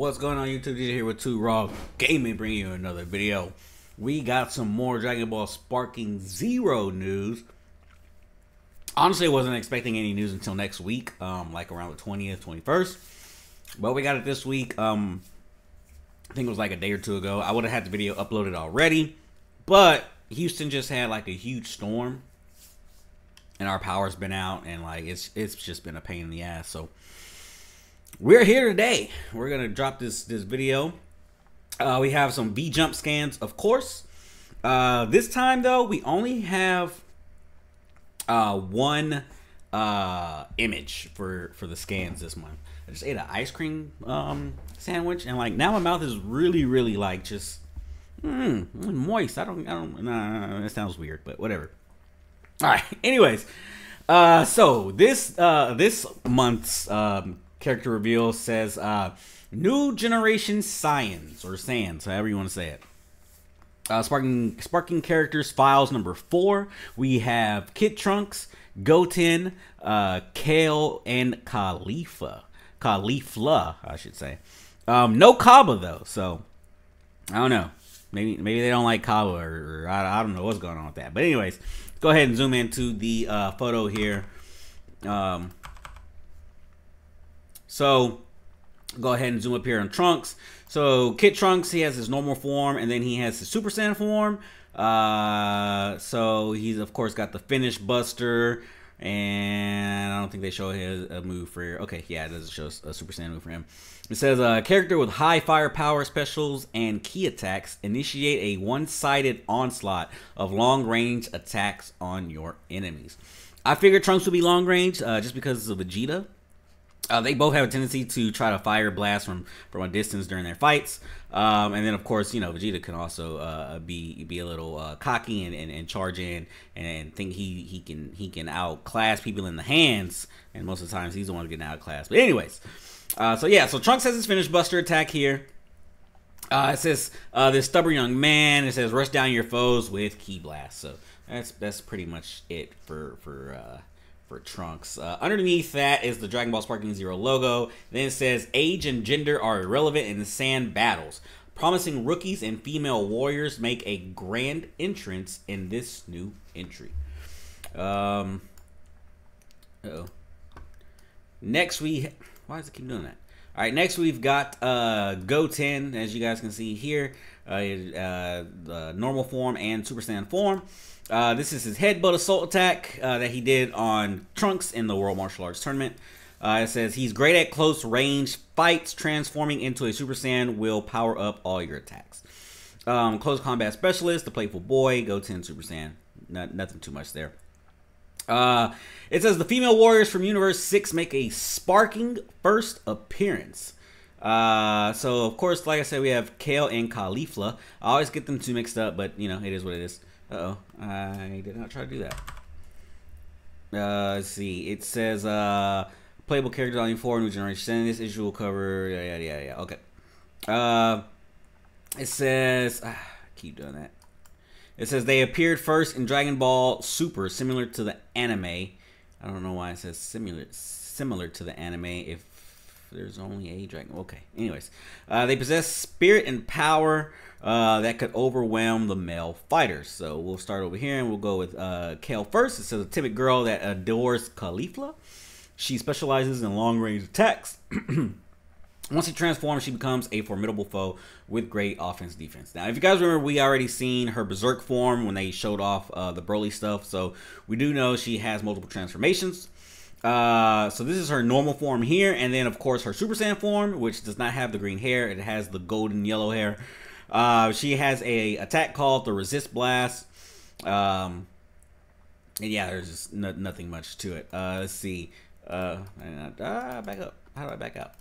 What's going on YouTube? DJ here with 2 Raw Gaming bringing you another video. We got some more Dragon Ball Sparking Zero news. Honestly, I wasn't expecting any news until next week, um, like around the 20th, 21st. But we got it this week. Um, I think it was like a day or two ago. I would have had the video uploaded already, but Houston just had like a huge storm, and our power's been out, and like it's it's just been a pain in the ass. So we're here today. We're gonna drop this this video. Uh, we have some V jump scans, of course. Uh, this time though, we only have uh, one uh, image for for the scans this month. I just ate an ice cream um, sandwich, and like now my mouth is really, really like just mm, moist. I don't, I don't. Nah, that sounds weird, but whatever. All right. Anyways, uh, so this uh, this month's um, character reveal says uh, new generation Saiyans or Saiyans, however you want to say it. Uh, sparking sparking characters files number four. We have Kid Trunks, Goten, uh, Kale, and Khalifa. Caulifla, I should say. Um, no Cabba though, so I don't know. Maybe maybe they don't like Cabba, or, or I, I, don't know what's going on with that. But anyways, go ahead and zoom into the uh, photo here. Um, so go ahead and zoom up here on Trunks. So Kid Trunks, he has his normal form, and then he has his Super Saiyan form. Uh, so he's of course got the finish Buster, and I don't think they show his a move for. Okay, yeah, it doesn't show a Super Saiyan move for him. It says a uh, character with high firepower specials and key attacks initiate a one-sided onslaught of long-range attacks on your enemies. I figured Trunks would be long range uh, just because of Vegeta. Uh, they both have a tendency to try to fire blast from from a distance during their fights, um, and then of course you know Vegeta can also uh, be be a little uh, cocky and, and, and, charge in and think he he can he can outclass people in the hands, and most of the times he's the one getting outclassed. But anyways, uh, so yeah, so Trunks has his finished Buster attack here. Uh, it says uh, this stubborn young man. It says rush down your foes with key blast. So that's that's pretty much it for for for Trunks. Uh, underneath that is the Dragon Ball Sparking Zero logo. Then it says age and gender are irrelevant in the sand battles. Promising rookies and female warriors make a grand entrance in this new entry. Um. oh. Next we, why does it keep doing that? All right, next we've got uh, Goten, as you guys can see here, uh, uh, the normal form and Super Saiyan form. Uh, this is his headbutt assault attack uh, that he did on Trunks in the World Martial Arts Tournament. Uh, it says he's great at close range fights. Transforming into a Super Saiyan will power up all your attacks. Um, close combat specialist, the playful boy, Goten Super Saiyan. Not, nothing too much there. Uh, it says the female warriors from Universe 6 make a sparking first appearance. Uh, so, of course, like I said, we have Kale and Caulifla. I always get them too mixed up, but, you know, it is what it is. Uh oh I did not try to do that. Uh, let's see. It says uh, playable characters on four new generation. This issue will cover. Yeah, yeah, yeah, yeah. Okay. Uh, it says. Ah, keep doing that. It says they appeared first in Dragon Ball Super, similar to the anime. I don't know why it says similar similar to the anime if there's only a dragon. Okay. Anyways, uh, they possess spirit and power uh, that could overwhelm the male fighters. So we'll start over here and we'll go with uh, Kale first. It says a timid girl that adores Caulifla. She specializes in long range attacks. Once she transforms, she becomes a formidable foe with great offense defense. Now, if you guys remember, we already seen her Berserk form when they showed off uh, the Broly stuff. So we do know she has multiple transformations. Uh, so this is her normal form here, and then of course her Super Saiyan form, which does not have the green hair. It has the golden yellow hair. Uh, she has a attack called the Resist Blast. Um, and yeah, there's just no, nothing much to it. Uh, let's see. Uh, uh, back up. How do I back up?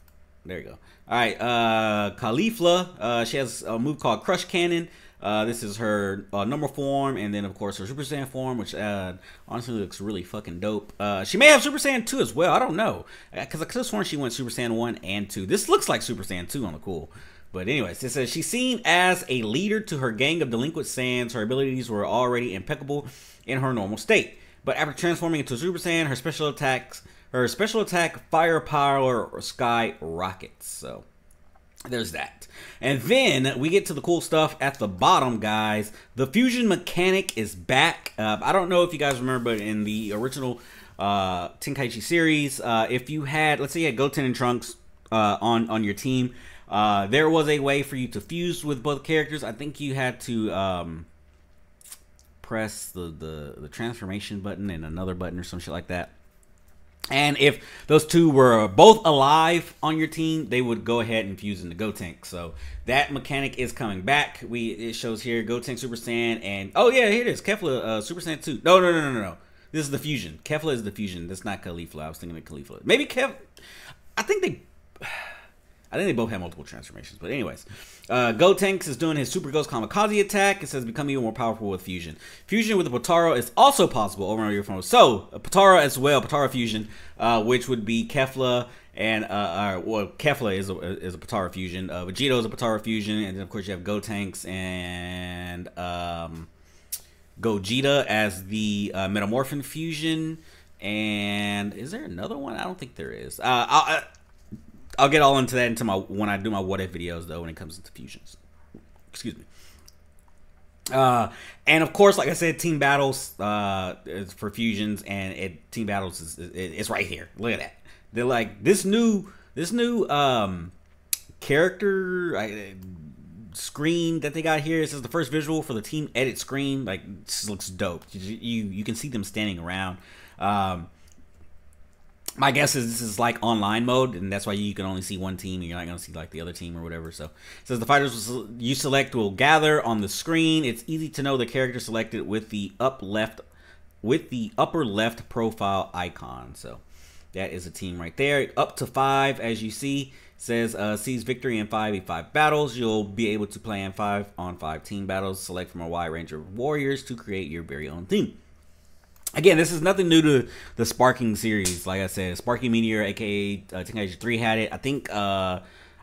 There you go. All right. Uh, Caulifla. Uh, she has a move called Crush Cannon. Uh, this is her uh, number form, and then of course her Super Saiyan form, which uh, honestly looks really fucking dope. Uh, she may have Super Saiyan 2 as well. I don't know, because I could have sworn she went Super Saiyan 1 and 2. This looks like Super Saiyan 2 on the cool. But anyways, it says she's seen as a leader to her gang of delinquent Saiyans. Her abilities were already impeccable in her normal state, but after transforming into Super Saiyan, her special attacks, her special attack firepower sky rockets. So there's that. And then we get to the cool stuff at the bottom, guys. The fusion mechanic is back. Uh, I don't know if you guys remember, but in the original uh, Tenkaichi series, uh, if you had, let's say you had Goten and Trunks uh, on, on your team, uh, there was a way for you to fuse with both characters. I think you had to um, press the, the, the transformation button and another button or some shit like that. And if those two were both alive on your team, they would go ahead and fuse into Gotenks. So that mechanic is coming back. We it shows here Gotenks Super Saiyan and oh yeah, here it is Kefla uh, Super Saiyan 2. No, no, no, no, no, no. This is the fusion. Kefla is the fusion. That's not Caulifla. I was thinking of Caulifla. Maybe Kev. I think they. I think they both have multiple transformations. But anyways, uh, Gotenks is doing his Super Ghost Kamikaze attack. It says become even more powerful with fusion. Fusion with the Potara is also possible over on your phone. So uh, Potara as well, Potara fusion, uh, which would be Kefla and uh, uh well, Kefla is a is a fusion. Uh, Vegito is a Potara fusion, and then of course you have Gotenks and um, Gogeta as the uh, Metamoran fusion. And is there another one? I don't think there is. Uh, I, I'll get all into that into my when I do my what if videos though when it comes to fusions. Excuse me. Uh, and of course, like I said, team battles uh, for fusions and it, team battles is it, it's right here. Look at that. They're like this new this new um character I, screen that they got here. This is the first visual for the team edit screen. Like this looks dope. You you, you can see them standing around. Um, my guess is this is like online mode, and that's why you can only see one team, and you're not going to see like the other team or whatever. So it says the fighters you select will gather on the screen. It's easy to know the character selected with the up left, with the upper left profile icon. So that is a team right there. Up to five, as you see, says uh, sees victory in five v five battles. You'll be able to play in five on five team battles. Select from a wide range of warriors to create your very own team again, this is nothing new to the Sparking series. Like I said, Sparking Meteor, aka uh, Tenkaichi 3 had it. I think uh,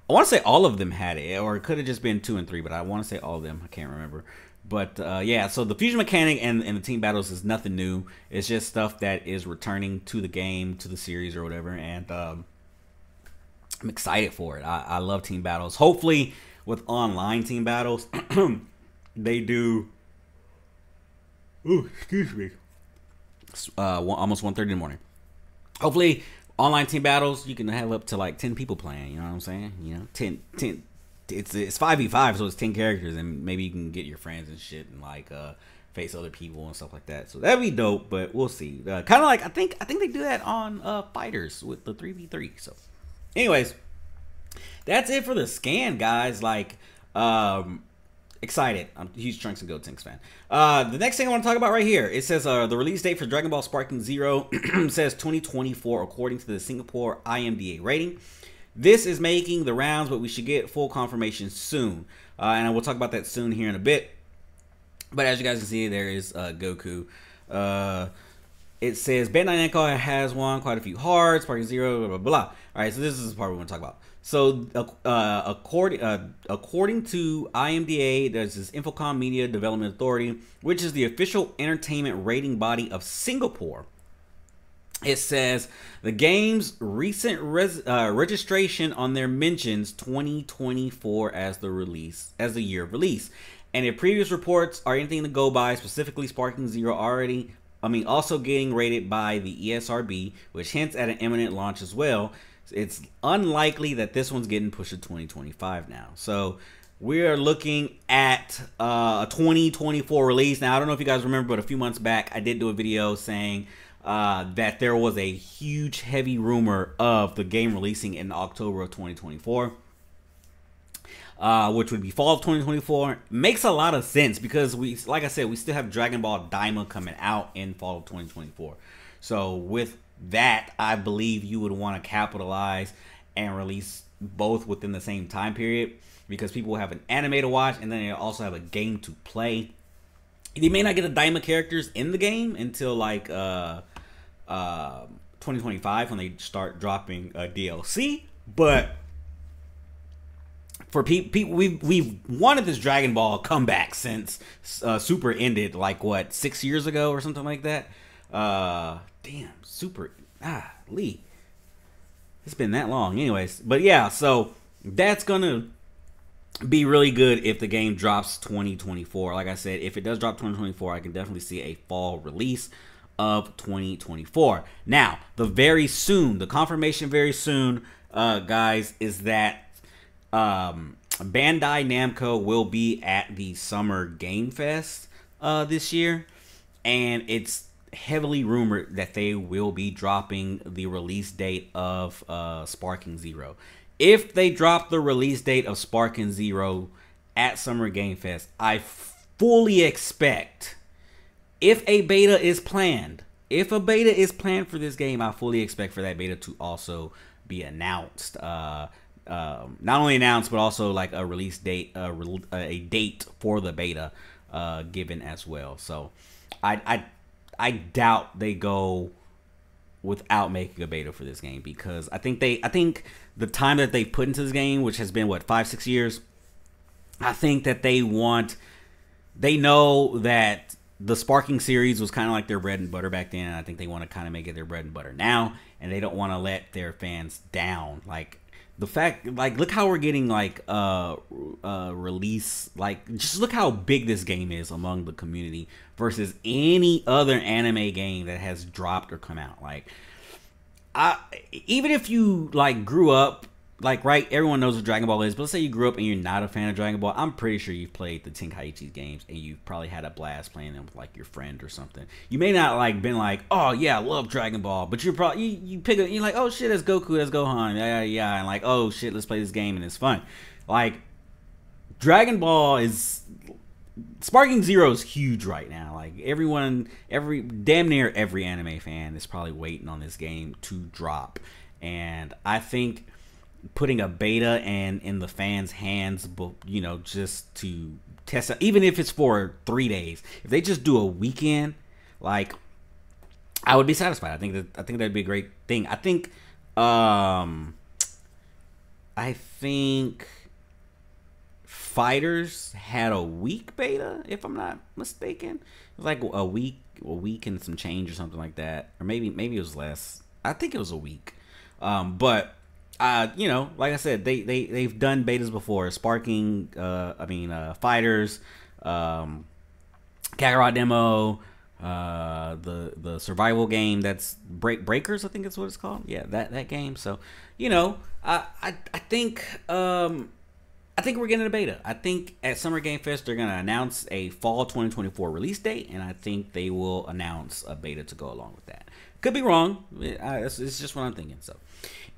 I want to say all of them had it, or it could have just been two and three, but I want to say all of them. I can't remember. But uh, yeah, so the fusion mechanic and, and the team battles is nothing new. It's just stuff that is returning to the game, to the series, or whatever. And um, I'm excited for it. I, I love team battles. Hopefully, with online team battles, they do. Ooh, excuse me uh, almost 1.30 in the morning. Hopefully, online team battles, you can have up to like 10 people playing. You know what I'm saying? You know, 10, 10 it's it's 5v5, so it's 10 characters, and maybe you can get your friends and shit and like uh, face other people and stuff like that. So that'd be dope, but we'll see. Uh, kind of like I think I think they do that on uh, FighterZ with the 3v3. So, anyways, that's it for the scan, guys. Like, um, excited. I'm a huge Trunks and Gotenks fan. Uh, the next thing I want to talk about right here, it says uh, the release date for Dragon Ball Sparking Zero says 2024 according to the Singapore IMDA rating. This is making the rounds, but we should get full confirmation soon. Uh, and I will talk about that soon here in a bit. But as you guys can see, there is uh, Goku. Uh, it says Bandai Namco has won quite a few hearts, Sparking Zero, blah, blah, blah. All right, so this is the part we want to talk about. So, uh, according uh, according to IMDA, there's this Infocom Media Development Authority, which is the official entertainment rating body of Singapore. It says the game's recent res- uh, registration on their mentions 2024 as the release as the year of release, and if previous reports are anything to go by, specifically Sparking Zero already I mean, also getting rated by the ESRB, which hints at an imminent launch as well it's unlikely that this one's getting pushed to 2025 now. So we are looking at uh, a 2024 release. Now, I don't know if you guys remember, but a few months back, I did do a video saying uh, that there was a huge, heavy rumor of the game releasing in October of 2024. Uh, which would be fall of 2024 makes a lot of sense because we like i said we still have dragon ball daima coming out in fall of 2024 so with that I believe you would want to capitalize and release both within the same time period because people will have an anime to watch and then they also have a game to play. You may not get the Daima characters in the game until like uh, uh, 2025 when they start dropping a DLC, but for people, pe- we've we've wanted this Dragon Ball comeback since uh, Super ended like what six years ago or something like that. Uh, damn, super. Ah, Lee. It's been that long, anyways. But yeah, so that's gonna be really good if the game drops 2024. Like I said, if it does drop 2024, I can definitely see a fall release of 2024. Now, the very soon, the confirmation very soon, uh, guys, is that um, Bandai Namco will be at the Summer Game Fest uh, this year, and it's heavily rumored that they will be dropping the release date of uh, Sparking Zero if they drop the release date of Sparking Zero at Summer Game Fest, I fully expect if a beta is planned, if a beta is planned for this game, I fully expect for that beta to also be announced. Uh, um, not only announced, but also like a release date, uh, a date for the beta uh, given as well. So I, I, I doubt they go without making a beta for this game because I think they I think the time that they put into this game, which has been what five six years, I think that they want they know that the Sparking series was kind of like their bread and butter back then. I think they want to kind of make it their bread and butter now, and they don't want to let their fans down. Like the fact like look how we're getting like uh uh release like just look how big this game is among the community versus any other anime game that has dropped or come out. Like i even if you like grew up like right, everyone knows what Dragon Ball is, but let's say you grew up and you're not a fan of Dragon Ball. I'm pretty sure you've played the Tenkaichi games and you've probably had a blast playing them with like your friend or something. You may not like been like, oh yeah, I love Dragon Ball, but you're probably you, you pick it, you're like, oh shit, that's Goku, that's Gohan, yeah, yeah, and like, oh shit, let's play this game and it's fun. Like Dragon Ball is Sparking Zero is huge right now. Like everyone, every damn near every anime fan is probably waiting on this game to drop, and I think putting a beta and in the fans' hands, but you know, just to test it, even if it's for three days. If they just do a weekend, like I would be satisfied. I think that I think that'd be a great thing. I think, um, I think FighterZ had a week beta, if I'm not mistaken. It was like a week, a week and some change or something like that, or maybe maybe it was less. I think it was a week. Um, but uh, you know, like I said, they they they've done betas before. Sparking, uh, I mean, uh, FighterZ, um, Kakarot demo, uh, the the survival game that's break breakers. I think that's what it's called. Yeah, that that game. So, you know, I I, I think um. I think we're getting a beta. I think at Summer Game Fest they're gonna announce a fall 2024 release date, and I think they will announce a beta to go along with that. Could be wrong. It's, it's just what I'm thinking. So,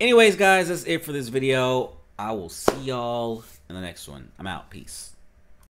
anyways, guys, that's it for this video. I will see y'all in the next one. I'm out. Peace.